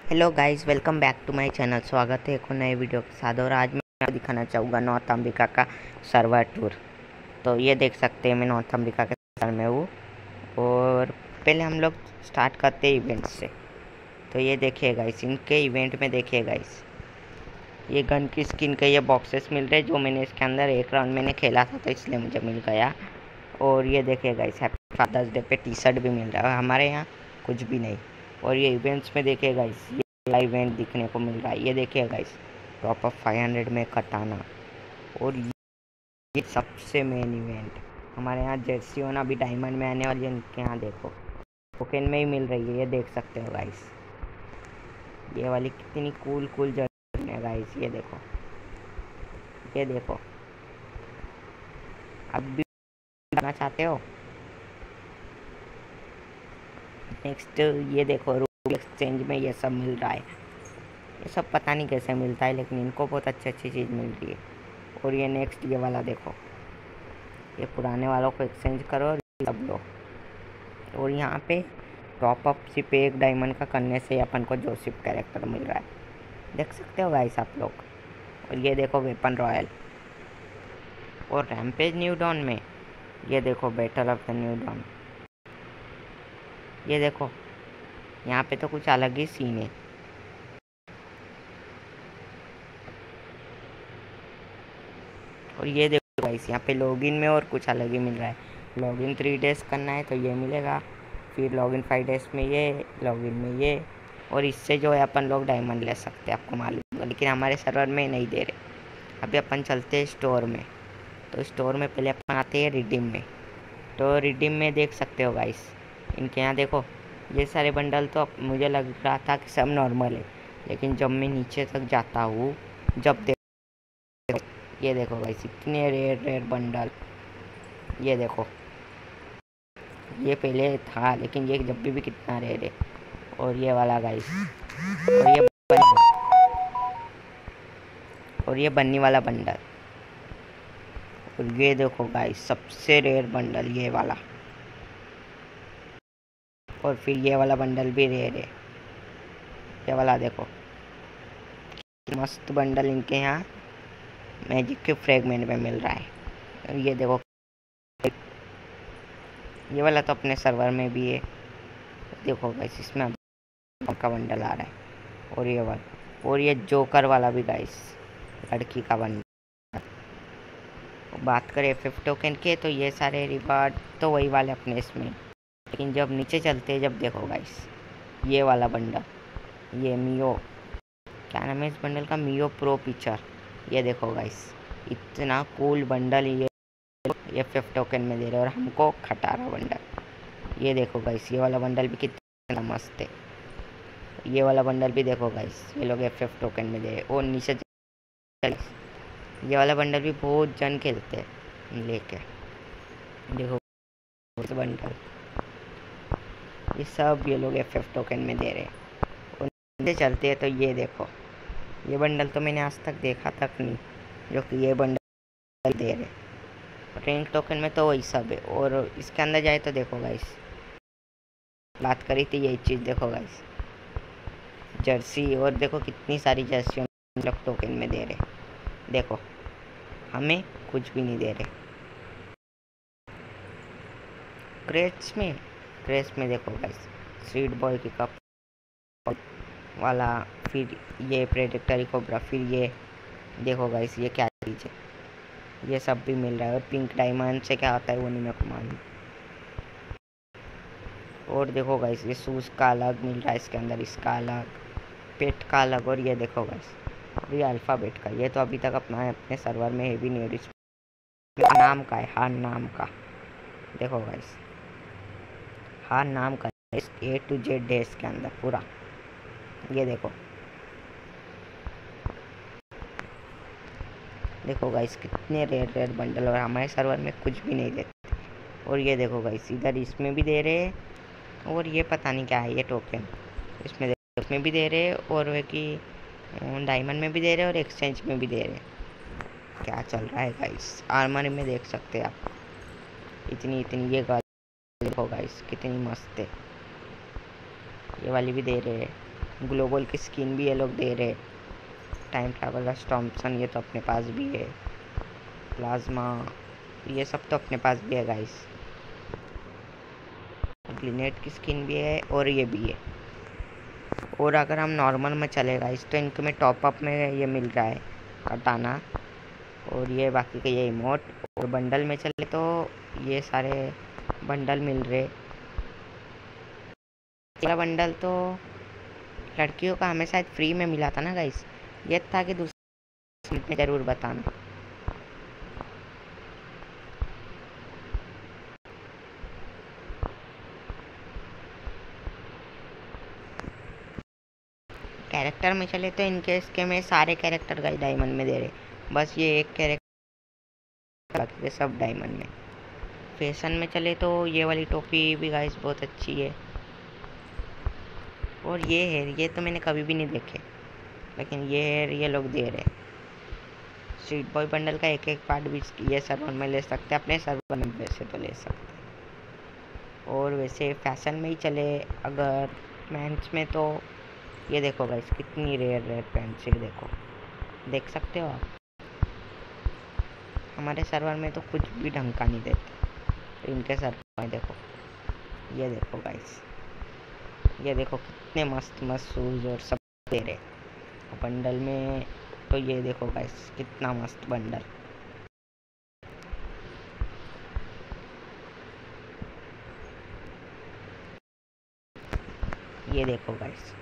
Hello guys welcome back to my channel स्वागत है एक नए वीडियो के साथ और आज मैं आपको दिखाना चाहूँगा नॉर्थ अमेरिका का सर्वर टूर तो ये देख सकते हैं मैं नॉर्थ अमेरिका के सर्वर में हूँ। और पहले हम लोग स्टार्ट करते हैं इवेंट से। तो ये देखिए गाइस इनके इवेंट में देखिए गाइस ये गन की स्किन के ये बॉक्सेस मिल रहे जो मैंने इसके अंदर एक राउंड मैंने खेला था तो इसलिए मुझे मिल गया। और ये देखिए गाइस हैप्पी फादर्स डे पे टी शर्ट भी मिल रहा है। हमारे यहाँ कुछ भी नहीं। और ये इवेंट्स में देखिए गाइस ये इवेंट दिखने को मिल रहा है। ये देखिए गाइस टॉप ऑफ़ 500 में कटाना और ये सबसे मेन इवेंट हमारे यहाँ जर्सी होना अभी डायमंड में आने वाली है। इनके यहाँ देखो। टोकन में ही मिल रही है, ये देख सकते हो गाइस ये वाली कितनी कूल कूल जर्सी है गाइस ये देखो। ये देखो। अब भी करना चाहते हो? नेक्स्ट ये देखो रूबी एक्सचेंज में ये सब मिल रहा है। ये सब पता नहीं कैसे मिलता है, लेकिन इनको बहुत अच्छी अच्छी चीज़ मिल रही है। और ये नेक्स्ट ये वाला देखो। ये पुराने वालों को एक्सचेंज करो और सब लो। और यहाँ पे टॉप अप सिर्फ़ एक डायमंड का करने से अपन को जोसिप कैरेक्टर मिल रहा है। देख सकते हो गाइस आप लोग? और ये देखो वेपन रॉयल और रैमपेज न्यू डॉन में ये देखो battle of the new dawn ये देखो, यहाँ पे तो कुछ अलग ही सीन है. और ये देखो गाइस यहाँ पे लॉगिन में और कुछ अलग ही मिल रहा है. लॉगिन थ्री डेज़ करना है तो ये मिलेगा. फिर लॉगिन फाइव डेज़ में ये लॉगिन में ये. और इससे जो है अपन लोग डायमंड ले सकते हैं, आपको मालूम लेकिन हमारे सर्वर में नहीं दे रहे. अभी अपन चलते हैं स्टोर में. तो स्टोर में पहले अपन आते हैं रिडीम में। तो रिडीम में देख सकते हो गाइस इनके यहाँ देखो ये सारे बंडल तो मुझे लग रहा था कि सब नॉर्मल है लेकिन जब मैं नीचे तक जाता हूँ जब देखो ये देखो गाइस इतने रेयर रेयर बंडल ये देखो ये पहले था लेकिन ये जब भी, भी कितना रेयर है। और ये वाला गाइस और ये और ये बन्नी वाला बंडल और ये देखो गाइस सबसे रेयर बंडल ये वाला। और फिर ये वाला बंडल भी रेयर है। ये वाला देखो। मस्त बंडल इनके यहाँ। मैजिक के फ्रेगमेंट में मिल रहा है। और ये देखो। ये वाला तो अपने सर्वर में भी है। देखो गाइस इसमें का बंडल आ रहा है। और ये वाला और ये जोकर वाला भी गाइस लड़की का बंडल बात करें फिफ्थ टोकन के तो ये सारे रिवार्ड तो वही वाले अपने इसमें। लेकिन जब नीचे चलते हैं, जब देखो गाइस ये वाला बंडल ये मियो क्या नाम है इस बंडल का? मियो प्रो पिक्चर ये देखो गाइस इतना कूल बंडल ये ये फिफ्थ टोकन में दे रहे और हमको खटारा बंडल ये देखो गाइस ये वाला बंडल भी कितना मस्त है। ये वाला बंडल भी देखो गाइस ये लोग एफ़ एफ़ टोकन में दे रहे और नीचे ये वाला बंडल भी बहुत जन खेलते हैं लेके। देखो बंडल। ये सब ये लोग एफ़ एफ़ टोकन में दे रहे हैं। नीचे चलते हैं तो ये देखो, ये बंडल तो मैंने आज तक देखा तक नहीं, जो कि ये बंडल दे रहे रैंक टोकन में तो वही सब है। और इसके अंदर जाए तो देखो गाइस बात करी थी यही चीज़ देखो गाइस जर्सी और देखो कितनी सारी जर्सी लोग टोकन में दे रहे देखो, हमें कुछ भी नहीं दे रहे। क्रेच में क्रेच में देखो गाइस स्ट्रीट बॉय की कप वाला, फिर ये प्रेडिक्टरी कोबरा फिर ये, देखो गाइस ये क्या चीज़ है। ये सब भी मिल रहा है और पिंक डायमंड से क्या होता है वो नहीं मेरे को मालूम। और देखो गाइस ये शूज़ का अलग मिल रहा है इसके अंदर, इसका अलग पेट का अलग, और ये देखो गाइस और अल्फ़ाबेट का। ये तो अभी तक अपना है अपने सर्वर में है भी नहीं और नाम का है? हार नाम का। देखो गाइस हार नाम का ए टू जेड है इसके अंदर पूरा। ये देखो। देखो गाइस कितने रेड रेड बंडल और हमारे सर्वर में कुछ भी नहीं देते। और ये देखो गाइस इधर इसमें भी दे रहे हैं। और ये पता नहीं क्या है, ये टोकन इसमें इसमें भी दे रहे और वे कि डायमंड में भी दे रहे हैं और एक्सचेंज में भी दे रहे हैं। क्या चल रहा है गाइस आर्मर में देख सकते हैं आप। इतनी इतनी ये गाड़ी देखो गाइस कितनी मस्त है। ये वाली भी दे रहे हैं। ग्लोबल की स्किन भी ये लोग दे रहे हैं। टाइम ट्रैवलर स्टॉम्पसन ये तो अपने पास भी है। प्लाज्मा ये सब तो अपने पास भी है गाइस ग्लिनेट की स्किन भी है और ये भी है। और अगर हम नॉर्मल में चलेगा इस तो इनको में टॉपअप में ये मिल रहा है कटाना और ये बाकी के ये इमोट और बंडल में चले तो ये सारे बंडल मिल रहे। पहला बंडल तो लड़कियों का हमें शायद फ्री में मिला था ना गाइस ये था कि दूसरे ज़रूर बताना। कैरेक्टर में चले तो इनके इसके में सारे कैरेक्टर का डायमंड में दे रहे। बस ये एक कैरेक्टर बाकी सब डायमंड में। फ़ैशन में चले तो ये वाली टोपी भी गाइस बहुत अच्छी है। और ये हेयर ये तो मैंने कभी भी नहीं देखे। लेकिन ये हेयर ये लोग दे रहे। स्वीट बॉय बंडल का एक एक पार्ट भी ये सर्वर में ले सकते हैं, अपने सर्वर में वैसे तो ले सकते और वैसे फ़ैशन में ही चले, अगर मैंस में तो ये देखो गाइस कितनी रेयर रेयर पेंसिल देखो। देख सकते हो आप? हमारे सर्वर में तो कुछ भी ढंग का नहीं देते। तो इनके सर्वर में देखो। ये देखो गाइस ये देखो कितने मस्त मस्त शूज़ और सब दे रहे। बंडल में तो ये देखो गाइस कितना मस्त बंडल ये देखो गाइस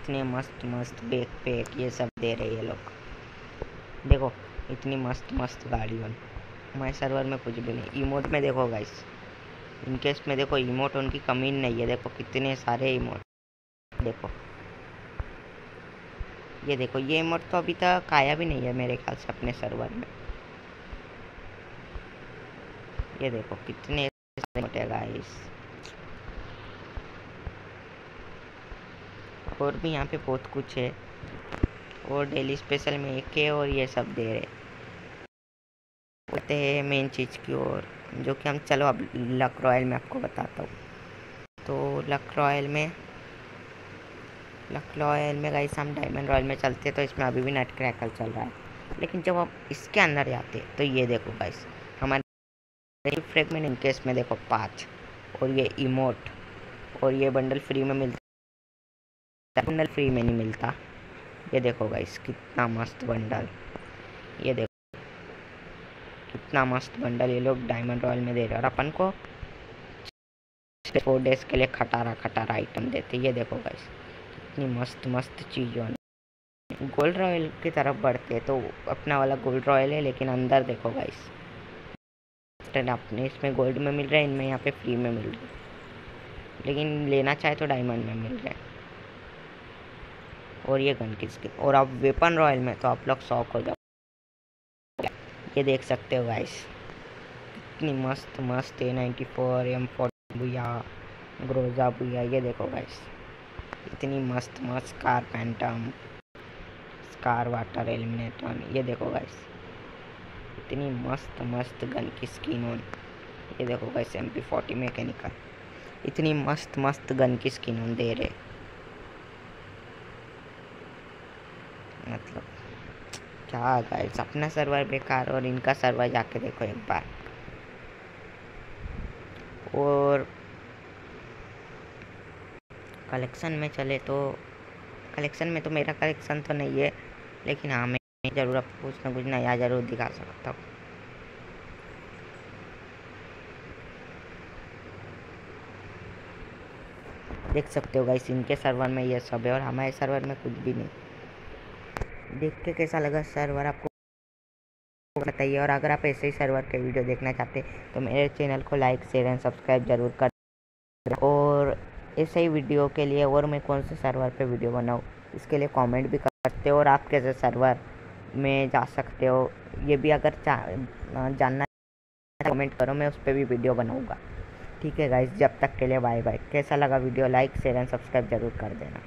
इतने मस्त मस्त बैक पैक ये सब दे रहे ये लोग। देखो, इतनी मस्त मस्त गाड़ी वाली। हमारे सर्वर में कुछ भी नहीं। इमोट में देखो गाइस इनकेस में देखो इमोट उनकी कमी नहीं है। देखो, कितने सारे इमोट देखो। ये देखो, ये इमोट तो अभी तक आया भी नहीं है मेरे ख्याल से अपने सर्वर में। ये देखो, कितने सारे गाइस और भी यहाँ पे बहुत कुछ है। और डेली स्पेशल में एक है और ये सब दे रहे। होते हैं मेन चीज़ की ओर, जो कि हम, चलो अब लक रॉयल में आपको बताता हूँ। तो लक रॉयल में लक रॉयल में गाइस हम डायमंड रॉयल में चलते हैं तो इसमें अभी भी नट क्रैकल चल रहा है। लेकिन जब आप इसके अंदर जाते तो ये देखो गाइस हमारे फ्रेगमेंट इनकेस में देखो पाँच, और ये इमोट और ये बंडल फ्री में मिलता बंडल फ्री में नहीं मिलता। ये देखो गाइस कितना मस्त बंडल। ये देखो। कितना मस्त बंडल, ये लोग डायमंड रॉयल में दे रहे और अपन को फोर डेज़ के लिए खटारा खटारा आइटम देते ये देखो गाइस कितनी मस्त मस्त चीज़ों गोल्ड रॉयल की तरफ़ बढ़ते तो अपना वाला गोल्ड रॉयल है, लेकिन अंदर देखो गाइस अपने इसमें गोल्ड में मिल रहा है, इनमें यहाँ पे फ्री में मिल रहा है। लेकिन लेना चाहे तो डायमंड में मिल रहा है। और ये गन की स्किन और आप वेपन रॉयल में तो आप लोग शौक हो जाओ ये देख सकते हो गाइस कितनी मस्त मस्त A ninety four M forty भैया ग्रोजा भैया ये देखो गाइस इतनी मस्त मस्त car phantom car water eliminator ये देखो गाइस इतनी मस्त मस्त गन की स्किन ऑन ये देखो guys M P forty mechanical इतनी मस्त मस्त गन की स्किन ऑन दे रहे। क्या गाइस अपना सर्वर बेकार और इनका सर्वर जाके देखो एक बार। और कलेक्शन में चले तो कलेक्शन में तो मेरा कलेक्शन तो नहीं है, लेकिन हाँ मैं ज़रूर आपको कुछ ना कुछ नया ज़रूर दिखा सकता हूँ। देख सकते हो गाइस इनके सर्वर में ये सब है और हमारे सर्वर में कुछ भी नहीं। देख के कैसा लगा सर्वर आपको? बताइए और अगर आप ऐसे ही सर्वर के वीडियो देखना चाहते तो मेरे चैनल को लाइक शेयर एंड सब्सक्राइब ज़रूर कर और ऐसे ही वीडियो के लिए और मैं कौन से सर्वर पे वीडियो बनाऊँ, इसके लिए कमेंट भी कर सकते हो और आप कैसे सर्वर में जा सकते हो, ये भी अगर जानना कमेंट करो, मैं उस पर भी वीडियो बनाऊँगा। ठीक है गाइज़ जब तक के लिए बाय बाय कैसा लगा video like share and subscribe ज़रूर कर देना।